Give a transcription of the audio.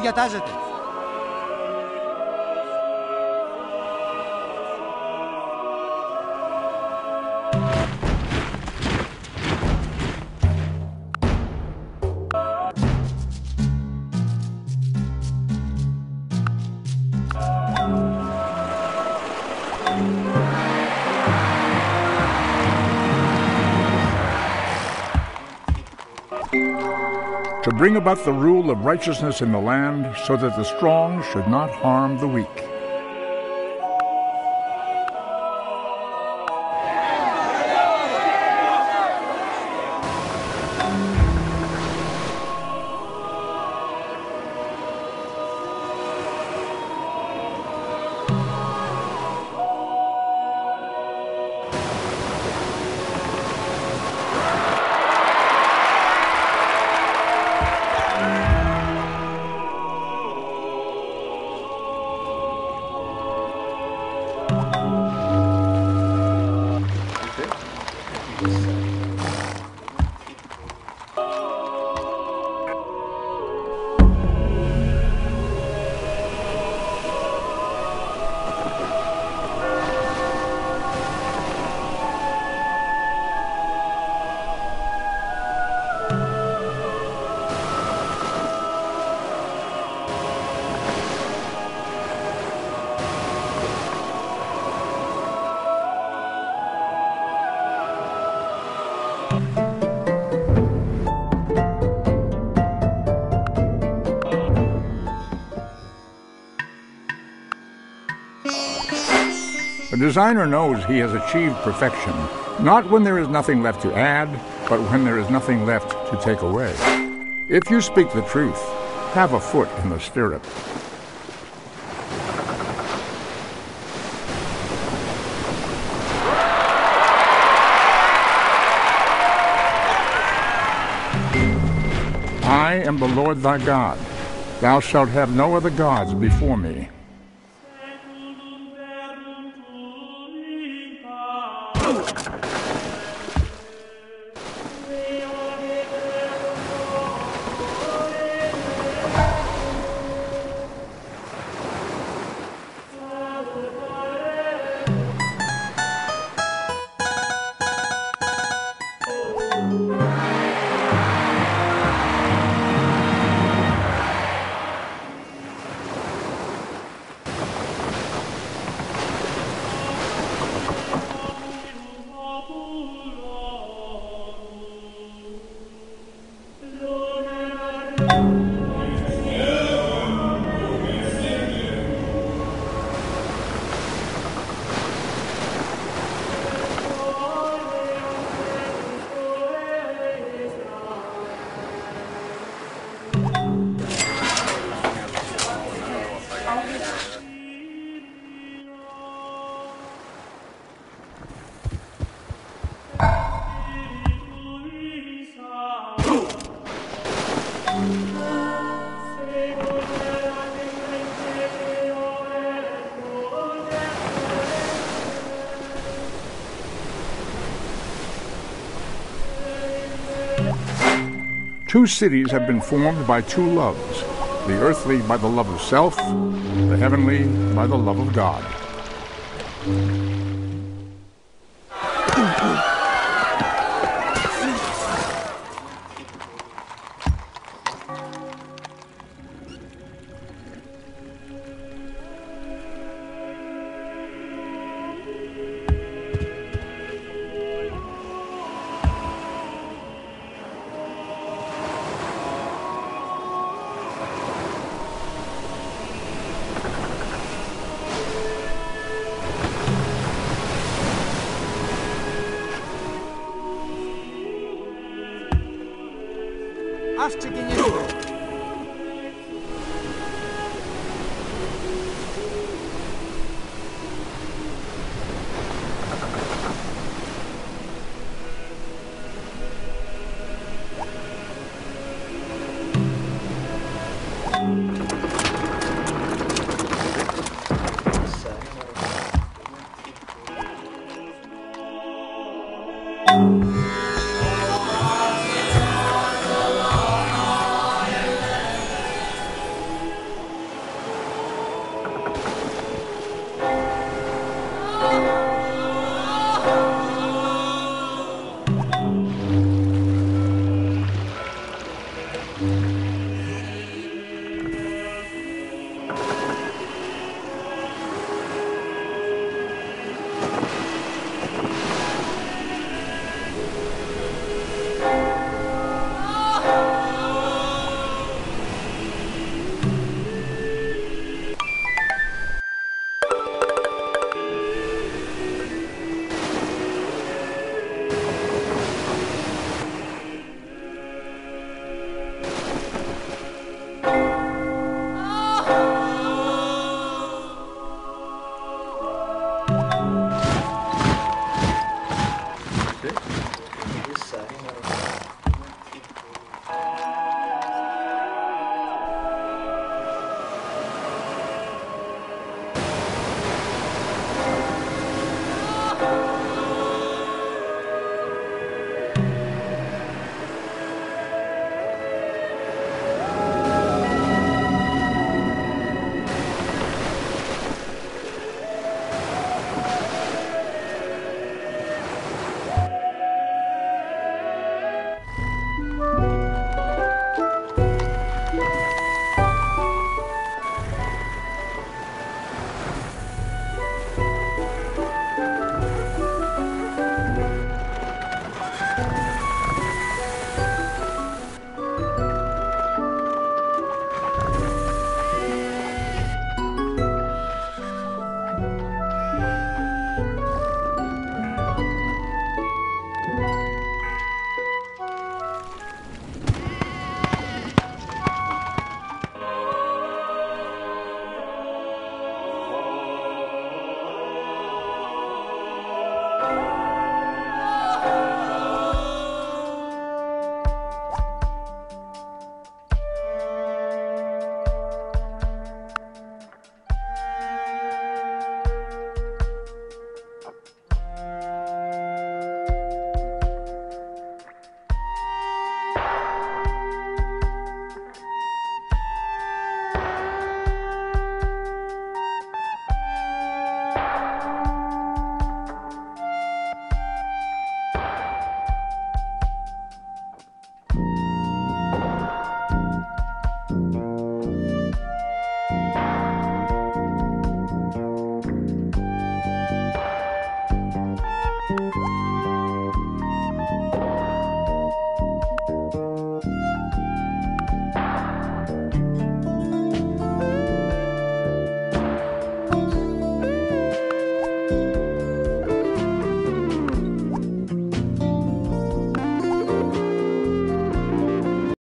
διατάζεται. Thank you. To bring about the rule of righteousness in the land, so that the strong should not harm the weak. A designer knows he has achieved perfection, not when there is nothing left to add, but when there is nothing left to take away. If you speak the truth, have a foot in the stirrup. I am the Lord thy God. Thou shalt have no other gods before me. あっ。Two cities have been formed by two loves the earthly by the love of self, the heavenly by the love of God. aşçı genelinde. Thank you.